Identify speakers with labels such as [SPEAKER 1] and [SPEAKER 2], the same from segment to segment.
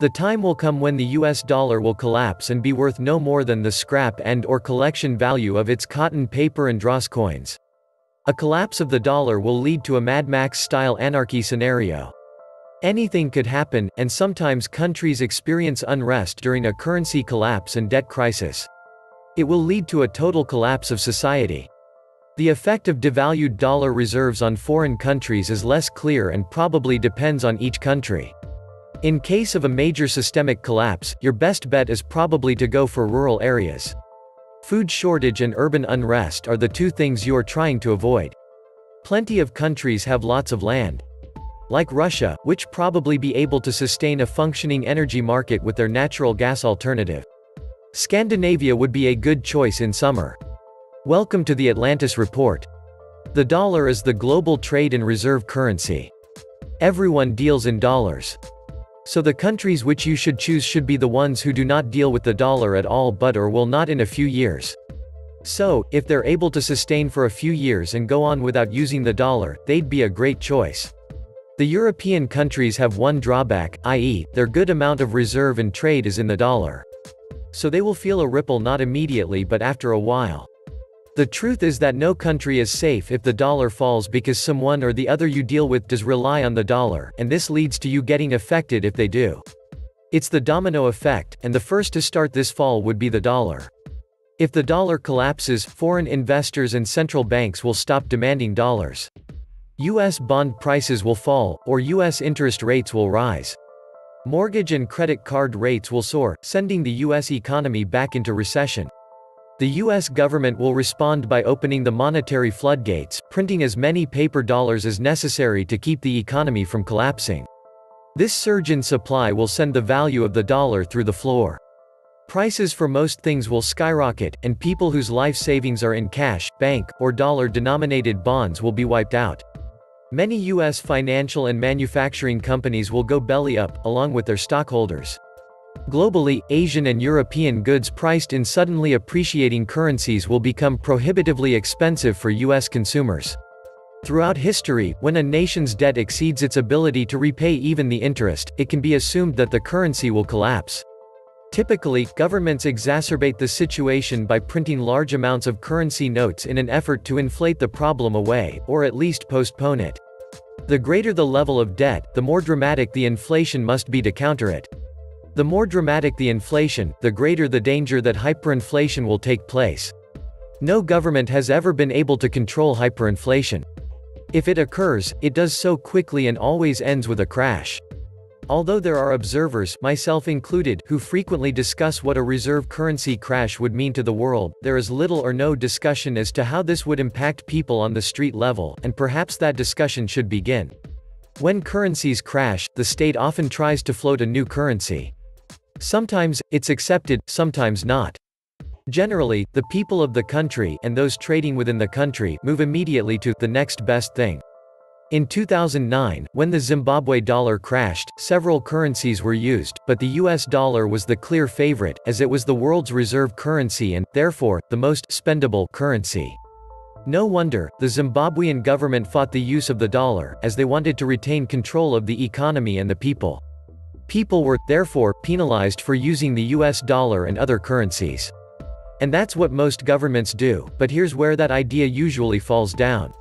[SPEAKER 1] The time will come when the US dollar will collapse and be worth no more than the scrap and or collection value of its cotton paper and dross coins. A collapse of the dollar will lead to a Mad Max-style anarchy scenario. Anything could happen, and sometimes countries experience unrest during a currency collapse and debt crisis. It will lead to a total collapse of society. The effect of devalued dollar reserves on foreign countries is less clear and probably depends on each country. In case of a major systemic collapse, your best bet is probably to go for rural areas. Food shortage and urban unrest are the two things you are trying to avoid. Plenty of countries have lots of land. Like Russia, which probably be able to sustain a functioning energy market with their natural gas alternative. Scandinavia would be a good choice in summer. Welcome to the Atlantis Report. The dollar is the global trade and reserve currency. Everyone deals in dollars. So the countries which you should choose should be the ones who do not deal with the dollar at all but or will not in a few years. So, if they're able to sustain for a few years and go on without using the dollar, they'd be a great choice. The European countries have one drawback, i.e., their good amount of reserve and trade is in the dollar. So they will feel a ripple not immediately but after a while. The truth is that no country is safe if the dollar falls because someone or the other you deal with does rely on the dollar, and this leads to you getting affected if they do. It's the domino effect, and the first to start this fall would be the dollar. If the dollar collapses, foreign investors and central banks will stop demanding dollars. US bond prices will fall, or US interest rates will rise. Mortgage and credit card rates will soar, sending the US economy back into recession. The US government will respond by opening the monetary floodgates, printing as many paper dollars as necessary to keep the economy from collapsing. This surge in supply will send the value of the dollar through the floor. Prices for most things will skyrocket, and people whose life savings are in cash, bank, or dollar-denominated bonds will be wiped out. Many U.S. financial and manufacturing companies will go belly up, along with their stockholders. Globally, Asian and European goods priced in suddenly appreciating currencies will become prohibitively expensive for U.S. consumers. Throughout history, when a nation's debt exceeds its ability to repay even the interest, it can be assumed that the currency will collapse. Typically, governments exacerbate the situation by printing large amounts of currency notes in an effort to inflate the problem away, or at least postpone it. The greater the level of debt, the more dramatic the inflation must be to counter it. The more dramatic the inflation, the greater the danger that hyperinflation will take place. No government has ever been able to control hyperinflation. If it occurs, it does so quickly and always ends with a crash. Although there are observers, myself included, who frequently discuss what a reserve currency crash would mean to the world, there is little or no discussion as to how this would impact people on the street level, and perhaps that discussion should begin. When currencies crash, the state often tries to float a new currency. Sometimes, it's accepted, sometimes not. Generally, the people of the country and those trading within the country move immediately to the next best thing. In 2009, when the Zimbabwe dollar crashed, several currencies were used, but the US dollar was the clear favorite, as it was the world's reserve currency and, therefore, the most spendable currency. No wonder, the Zimbabwean government fought the use of the dollar, as they wanted to retain control of the economy and the people. People were, therefore, penalized for using the US dollar and other currencies. And that's what most governments do, but here's where that idea usually falls down.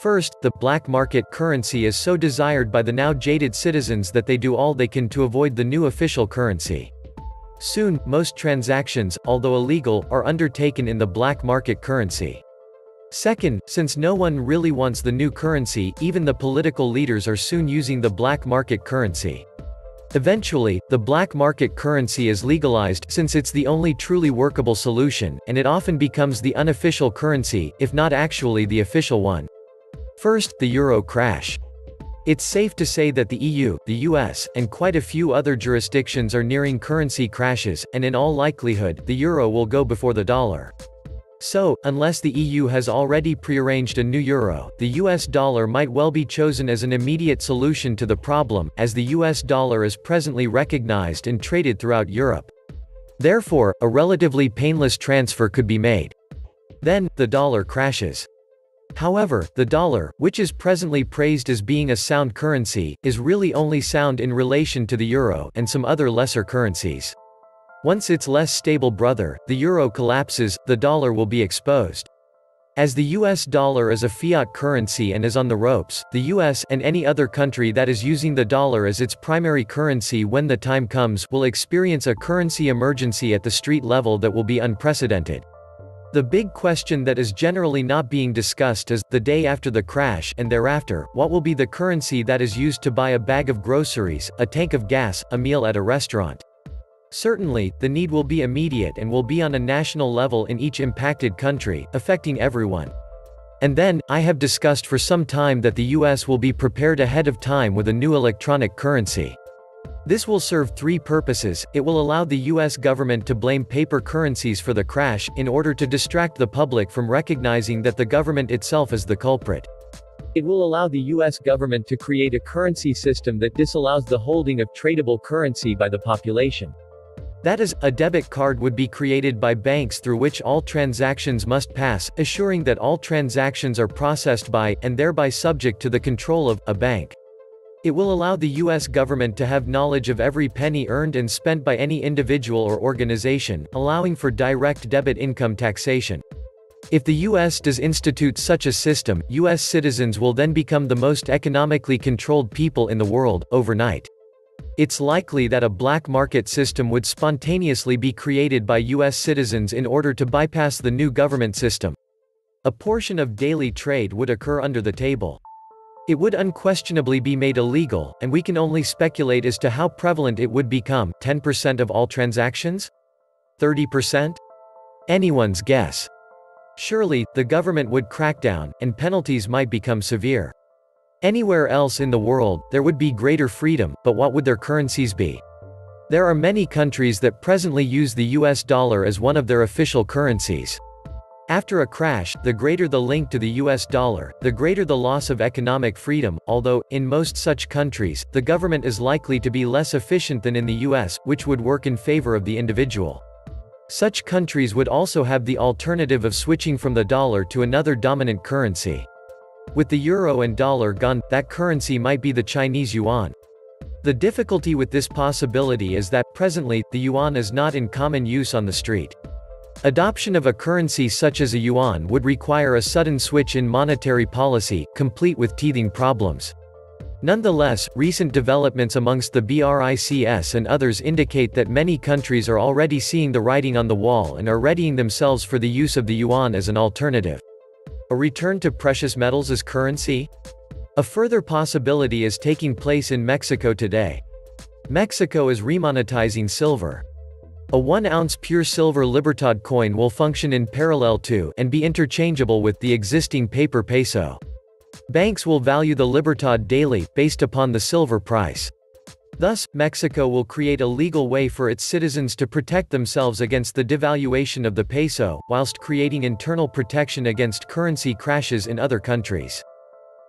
[SPEAKER 1] First, the black market currency is so desired by the now jaded citizens that they do all they can to avoid the new official currency. Soon, most transactions, although illegal, are undertaken in the black market currency. Second, since no one really wants the new currency, even the political leaders are soon using the black market currency. Eventually, the black market currency is legalized since it's the only truly workable solution, and it often becomes the unofficial currency, if not actually the official one. First, the euro crash. It's safe to say that the EU, the US, and quite a few other jurisdictions are nearing currency crashes, and in all likelihood, the euro will go before the dollar. So, unless the EU has already prearranged a new euro, the US dollar might well be chosen as an immediate solution to the problem, as the US dollar is presently recognized and traded throughout Europe. Therefore, a relatively painless transfer could be made. Then, the dollar crashes. However, the dollar, which is presently praised as being a sound currency, is really only sound in relation to the euro and some other lesser currencies. Once its less stable brother, the euro collapses, the dollar will be exposed. As the US dollar is a fiat currency and is on the ropes, the US and any other country that is using the dollar as its primary currency when the time comes will experience a currency emergency at the street level that will be unprecedented. The big question that is generally not being discussed is, the day after the crash and thereafter, what will be the currency that is used to buy a bag of groceries, a tank of gas, a meal at a restaurant. Certainly, the need will be immediate and will be on a national level in each impacted country, affecting everyone. And then, I have discussed for some time that the US will be prepared ahead of time with a new electronic currency. This will serve three purposes, it will allow the US government to blame paper currencies for the crash, in order to distract the public from recognizing that the government itself is the culprit. It will allow the US government to create a currency system that disallows the holding of tradable currency by the population. That is, a debit card would be created by banks through which all transactions must pass, assuring that all transactions are processed by, and thereby subject to the control of, a bank. It will allow the US government to have knowledge of every penny earned and spent by any individual or organization, allowing for direct debit income taxation. If the US does institute such a system, US citizens will then become the most economically controlled people in the world, overnight. It's likely that a black market system would spontaneously be created by U.S. citizens in order to bypass the new government system. A portion of daily trade would occur under the table. It would unquestionably be made illegal, and we can only speculate as to how prevalent it would become 10% of all transactions? 30%? Anyone's guess. Surely, the government would crack down, and penalties might become severe. Anywhere else in the world, there would be greater freedom, but what would their currencies be? There are many countries that presently use the US dollar as one of their official currencies. After a crash, the greater the link to the US dollar, the greater the loss of economic freedom, although, in most such countries, the government is likely to be less efficient than in the US, which would work in favor of the individual. Such countries would also have the alternative of switching from the dollar to another dominant currency. With the euro and dollar gone, that currency might be the Chinese yuan. The difficulty with this possibility is that, presently, the yuan is not in common use on the street. Adoption of a currency such as a yuan would require a sudden switch in monetary policy, complete with teething problems. Nonetheless, recent developments amongst the BRICS and others indicate that many countries are already seeing the writing on the wall and are readying themselves for the use of the yuan as an alternative. A return to precious metals as currency? A further possibility is taking place in Mexico today. Mexico is remonetizing silver. A 1-ounce pure silver Libertad coin will function in parallel to and be interchangeable with the existing paper peso. Banks will value the Libertad daily, based upon the silver price. Thus, Mexico will create a legal way for its citizens to protect themselves against the devaluation of the peso, whilst creating internal protection against currency crashes in other countries.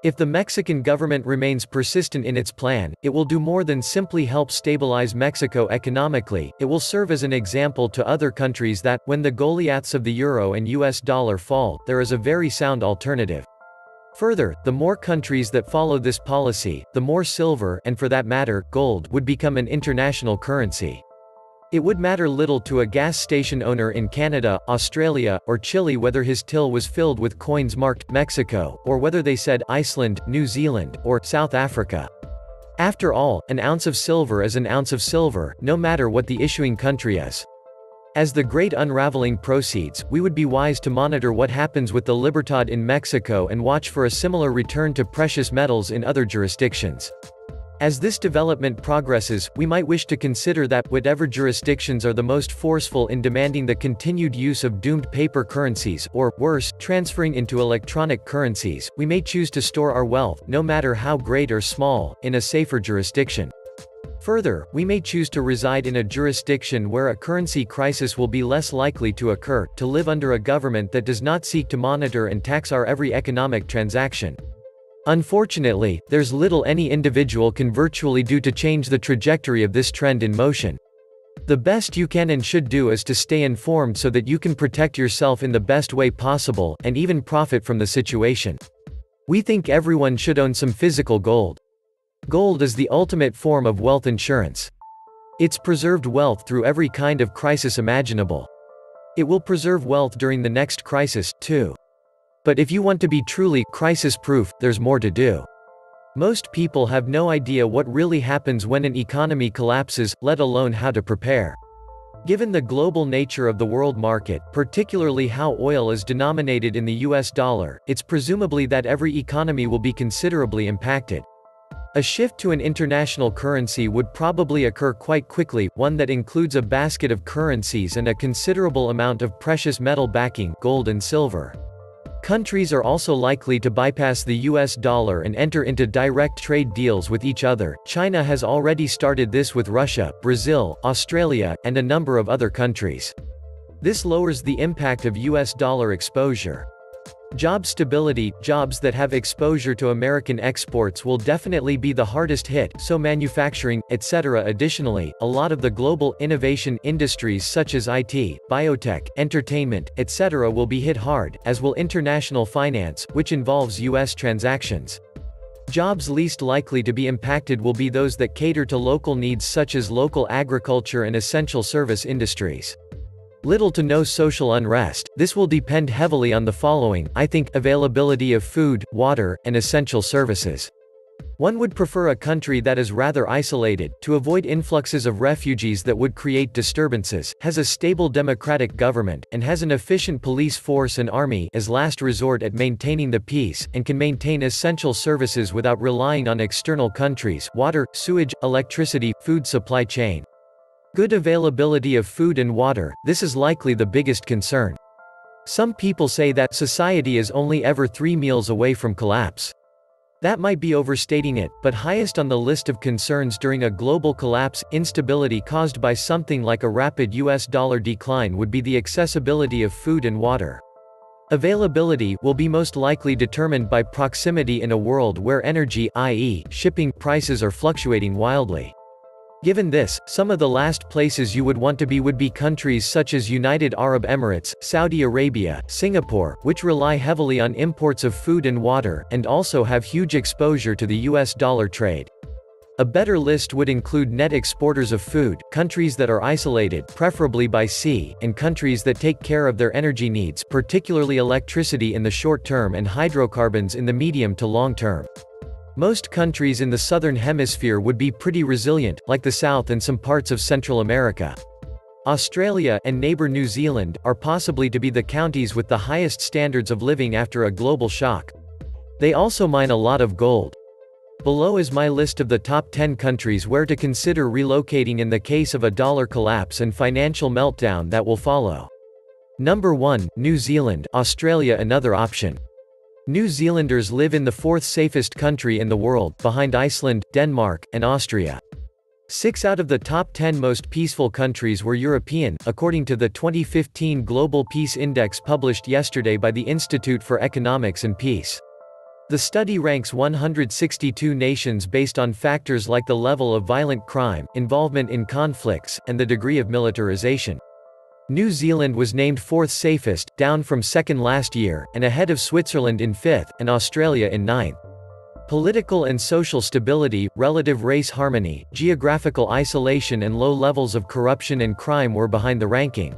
[SPEAKER 1] If the Mexican government remains persistent in its plan, it will do more than simply help stabilize Mexico economically, it will serve as an example to other countries that, when the Goliaths of the euro and US dollar fall, there is a very sound alternative. Further, the more countries that follow this policy, the more silver, and for that matter, gold, would become an international currency. It would matter little to a gas station owner in Canada, Australia, or Chile whether his till was filled with coins marked Mexico, or whether they said Iceland, New Zealand, or South Africa. After all, an ounce of silver is an ounce of silver, no matter what the issuing country is. As the great unraveling proceeds, we would be wise to monitor what happens with the Libertad in Mexico and watch for a similar return to precious metals in other jurisdictions. As this development progresses, we might wish to consider that, whatever jurisdictions are the most forceful in demanding the continued use of doomed paper currencies, or, worse, transferring into electronic currencies, we may choose to store our wealth, no matter how great or small, in a safer jurisdiction. Further, we may choose to reside in a jurisdiction where a currency crisis will be less likely to occur, to live under a government that does not seek to monitor and tax our every economic transaction. Unfortunately, there's little any individual can virtually do to change the trajectory of this trend in motion. The best you can and should do is to stay informed so that you can protect yourself in the best way possible, and even profit from the situation. We think everyone should own some physical gold. Gold is the ultimate form of wealth insurance. It's preserved wealth through every kind of crisis imaginable. It will preserve wealth during the next crisis, too. But if you want to be truly crisis-proof, there's more to do. Most people have no idea what really happens when an economy collapses, let alone how to prepare. Given the global nature of the world market, particularly how oil is denominated in the US dollar, it's presumably that every economy will be considerably impacted. A shift to an international currency would probably occur quite quickly, one that includes a basket of currencies and a considerable amount of precious metal backing, gold and silver. Countries are also likely to bypass the US dollar and enter into direct trade deals with each other. China has already started this with Russia, Brazil, Australia, and a number of other countries. This lowers the impact of US dollar exposure. Job stability, jobs that have exposure to American exports will definitely be the hardest hit, so manufacturing, etc. Additionally, a lot of the global innovation industries such as IT, biotech, entertainment, etc. will be hit hard, as will international finance, which involves U.S. transactions. Jobs least likely to be impacted will be those that cater to local needs such as local agriculture and essential service industries. Little to no social unrest, this will depend heavily on the following, I think, availability of food, water, and essential services. One would prefer a country that is rather isolated, to avoid influxes of refugees that would create disturbances, has a stable democratic government, and has an efficient police force and army as last resort at maintaining the peace, and can maintain essential services without relying on external countries water, sewage, electricity, food supply chain. Good availability of food and water, this is likely the biggest concern. Some people say that society is only ever three meals away from collapse. That might be overstating it, but highest on the list of concerns during a global collapse, instability caused by something like a rapid US dollar decline would be the accessibility of food and water. Availability will be most likely determined by proximity in a world where energy i.e., shipping prices are fluctuating wildly. Given this, some of the last places you would want to be would be countries such as United Arab Emirates, Saudi Arabia, Singapore, which rely heavily on imports of food and water, and also have huge exposure to the US dollar trade. A better list would include net exporters of food, countries that are isolated, preferably by sea, and countries that take care of their energy needs, particularly electricity in the short term and hydrocarbons in the medium to long term. Most countries in the southern hemisphere would be pretty resilient, like the South and some parts of Central America. Australia, and neighbor New Zealand, are possibly to be the counties with the highest standards of living after a global shock. They also mine a lot of gold. Below is my list of the top 10 countries where to consider relocating in the case of a dollar collapse and financial meltdown that will follow. Number 1, New Zealand, Australia another option. New Zealanders live in the fourth safest country in the world, behind Iceland, Denmark, and Austria. Six out of the top 10 most peaceful countries were European, according to the 2015 Global Peace Index published yesterday by the Institute for Economics and Peace. The study ranks 162 nations based on factors like the level of violent crime, involvement in conflicts, and the degree of militarization. New Zealand was named fourth safest, down from second last year, and ahead of Switzerland in fifth, and Australia in ninth. Political and social stability, relative race harmony, geographical isolation and low levels of corruption and crime were behind the ranking.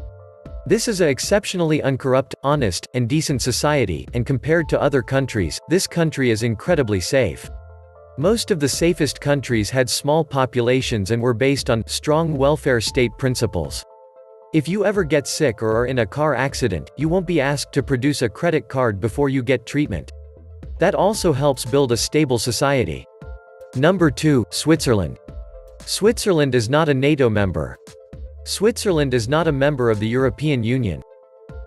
[SPEAKER 1] This is a exceptionally uncorrupt, honest, and decent society, and compared to other countries, this country is incredibly safe. Most of the safest countries had small populations and were based on strong welfare state principles. If you ever get sick or are in a car accident, you won't be asked to produce a credit card before you get treatment. That also helps build a stable society. Number 2, Switzerland. Switzerland is not a NATO member. Switzerland is not a member of the European Union.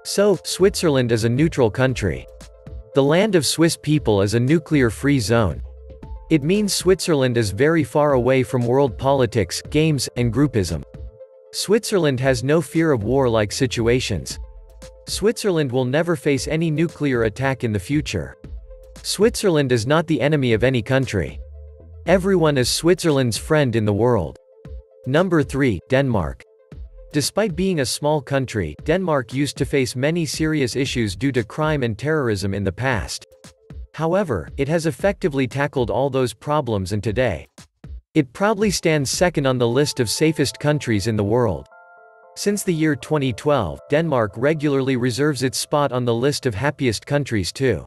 [SPEAKER 1] So, Switzerland is a neutral country. The land of Swiss people is a nuclear-free zone. It means Switzerland is very far away from world politics, games, and groupism. Switzerland has no fear of war-like situations. Switzerland will never face any nuclear attack in the future. Switzerland is not the enemy of any country. Everyone is Switzerland's friend in the world. Number 3, Denmark. Despite being a small country, Denmark used to face many serious issues due to crime and terrorism in the past. However, it has effectively tackled all those problems and today, it proudly stands second on the list of safest countries in the world. Since the year 2012, Denmark regularly reserves its spot on the list of happiest countries too.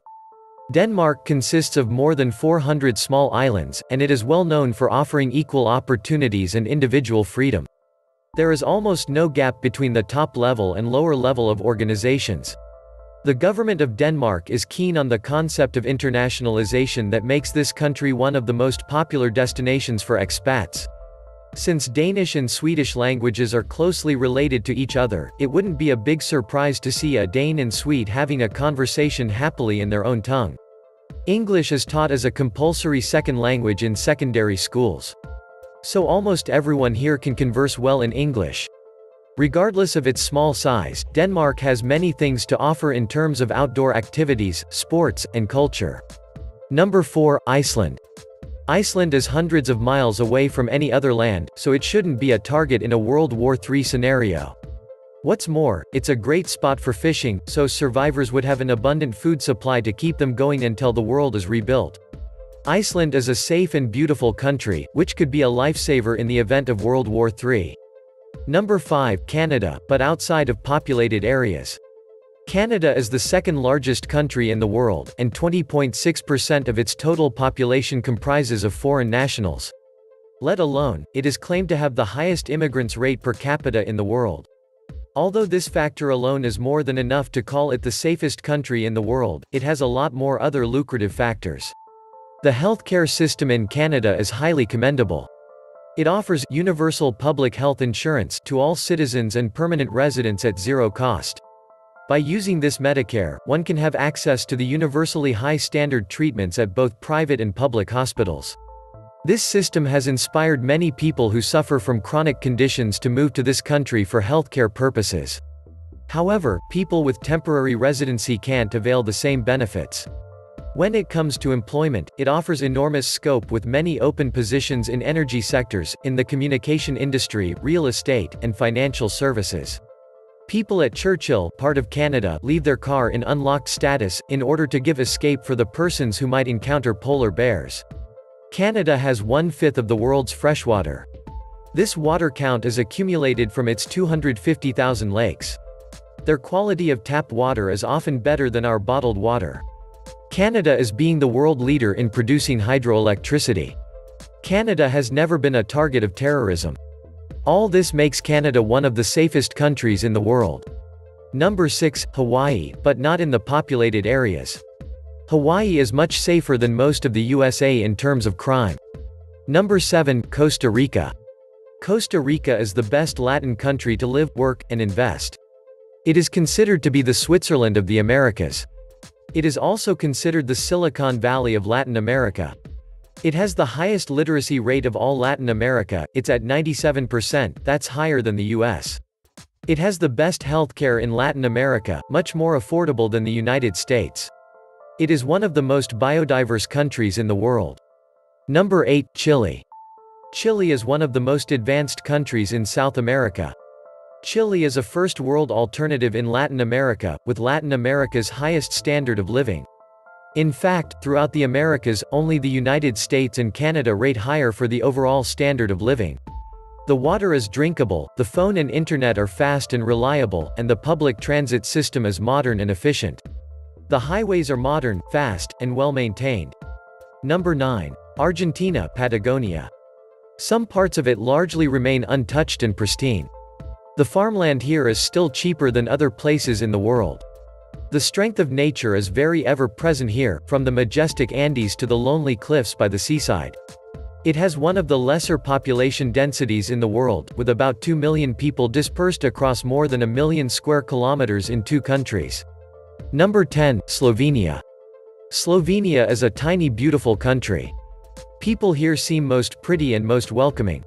[SPEAKER 1] Denmark consists of more than 400 small islands, and it is well known for offering equal opportunities and individual freedom. There is almost no gap between the top level and lower level of organizations. The government of Denmark is keen on the concept of internationalization that makes this country one of the most popular destinations for expats. Since Danish and Swedish languages are closely related to each other, it wouldn't be a big surprise to see a Dane and Swede having a conversation happily in their own tongue. English is taught as a compulsory second language in secondary schools. So almost everyone here can converse well in English. Regardless of its small size, Denmark has many things to offer in terms of outdoor activities, sports, and culture. Number 4, Iceland. Iceland is hundreds of miles away from any other land, so it shouldn't be a target in a World War III scenario. What's more, it's a great spot for fishing, so survivors would have an abundant food supply to keep them going until the world is rebuilt. Iceland is a safe and beautiful country, which could be a lifesaver in the event of World War III. Number 5, Canada, but outside of populated areas. Canada is the second largest country in the world, and 20.6% of its total population comprises of foreign nationals. Let alone, it is claimed to have the highest immigrants rate per capita in the world. Although this factor alone is more than enough to call it the safest country in the world, it has a lot more other lucrative factors. The healthcare system in Canada is highly commendable. It offers universal public health insurance to all citizens and permanent residents at zero cost. By using this Medicare, one can have access to the universally high standard treatments at both private and public hospitals. This system has inspired many people who suffer from chronic conditions to move to this country for healthcare purposes. However, people with temporary residency can't avail the same benefits. When it comes to employment, it offers enormous scope with many open positions in energy sectors, in the communication industry, real estate, and financial services. People at Churchill, part of Canada, leave their car in unlocked status, in order to give escape for the persons who might encounter polar bears. Canada has one-fifth of the world's freshwater. This water count is accumulated from its 250,000 lakes. Their quality of tap water is often better than our bottled water. Canada is being the world leader in producing hydroelectricity. Canada has never been a target of terrorism. All this makes Canada one of the safest countries in the world. Number 6, Hawaii, but not in the populated areas. Hawaii is much safer than most of the USA in terms of crime. Number 7, Costa Rica. Costa Rica is the best Latin country to live, work, and invest. It is considered to be the Switzerland of the Americas. It is also considered the Silicon Valley of Latin America. It has the highest literacy rate of all Latin America, it's at 97%, that's higher than the US. It has the best healthcare in Latin America, much more affordable than the United States. It is one of the most biodiverse countries in the world. Number 8, Chile. Chile is one of the most advanced countries in South America. Chile is a first world alternative in Latin America, with Latin America's highest standard of living. In fact, throughout the Americas, only the United States and Canada rate higher for the overall standard of living. The water is drinkable, the phone and internet are fast and reliable, and the public transit system is modern and efficient. The highways are modern, fast, and well maintained. Number 9. Argentina, Patagonia. Some parts of it largely remain untouched and pristine. The farmland here is still cheaper than other places in the world. The strength of nature is very ever present here, from the majestic Andes to the lonely cliffs by the seaside. It has one of the lesser population densities in the world, with about 2 million people dispersed across more than a million square kilometers in two countries. Number 10, Slovenia. Slovenia is a tiny beautiful country. People here seem most pretty and most welcoming.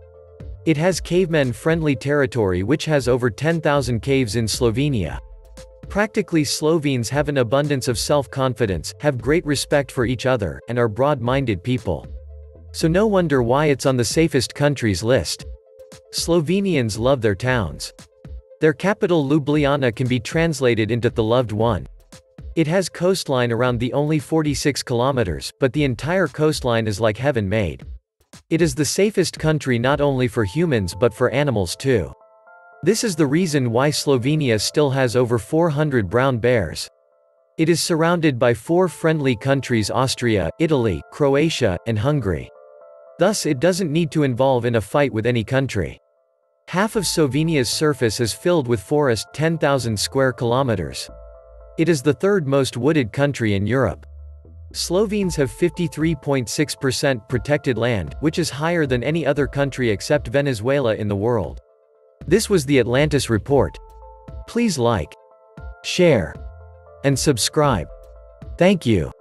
[SPEAKER 1] It has cavemen-friendly territory which has over 10,000 caves in Slovenia. Practically Slovenes have an abundance of self-confidence, have great respect for each other, and are broad-minded people. So no wonder why it's on the safest countries list. Slovenians love their towns. Their capital Ljubljana can be translated into the loved one. It has coastline around the only 46 kilometers, but the entire coastline is like heaven made. It is the safest country not only for humans but for animals too. This is the reason why Slovenia still has over 400 brown bears. It is surrounded by four friendly countries Austria, Italy, Croatia, and Hungary. Thus it doesn't need to involve in a fight with any country. Half of Slovenia's surface is filled with forest 10,000 square kilometers. It is the third most wooded country in Europe. Slovenes have 53.6% protected land, which is higher than any other country except Venezuela in the world. This was the Atlantis Report. Please like, share, and subscribe. Thank you.